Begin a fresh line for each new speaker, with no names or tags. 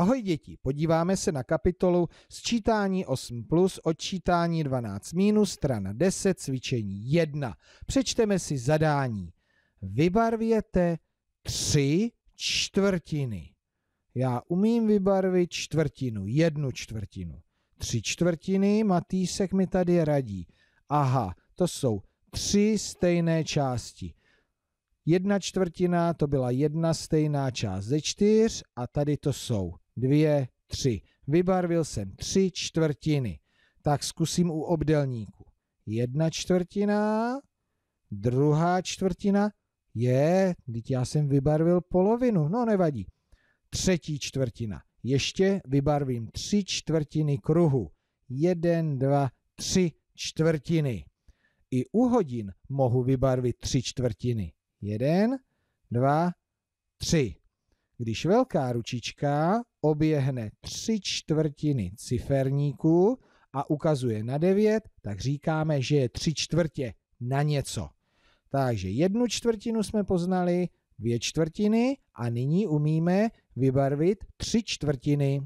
Ahoj děti, podíváme se na kapitolu sčítání 8 plus, odčítání 12 minus, strana 10, cvičení 1. Přečteme si zadání. Vybarvěte tři čtvrtiny. Já umím vybarvit čtvrtinu, jednu čtvrtinu. Tři čtvrtiny, Matýsek mi tady radí. Aha, to jsou tři stejné části. Jedna čtvrtina to byla jedna stejná část ze čtyř a tady to jsou dvě, tři. Vybarvil jsem tři čtvrtiny. Tak zkusím u obdelníku. Jedna čtvrtina, druhá čtvrtina, je, teď já jsem vybarvil polovinu, no nevadí. Třetí čtvrtina. Ještě vybarvím tři čtvrtiny kruhu. Jeden, dva, tři čtvrtiny. I u hodin mohu vybarvit tři čtvrtiny. Jeden, dva, tři. Když velká ručička oběhne tři čtvrtiny ciferníku a ukazuje na devět, tak říkáme, že je tři čtvrtě na něco. Takže jednu čtvrtinu jsme poznali, dvě čtvrtiny a nyní umíme vybarvit tři čtvrtiny.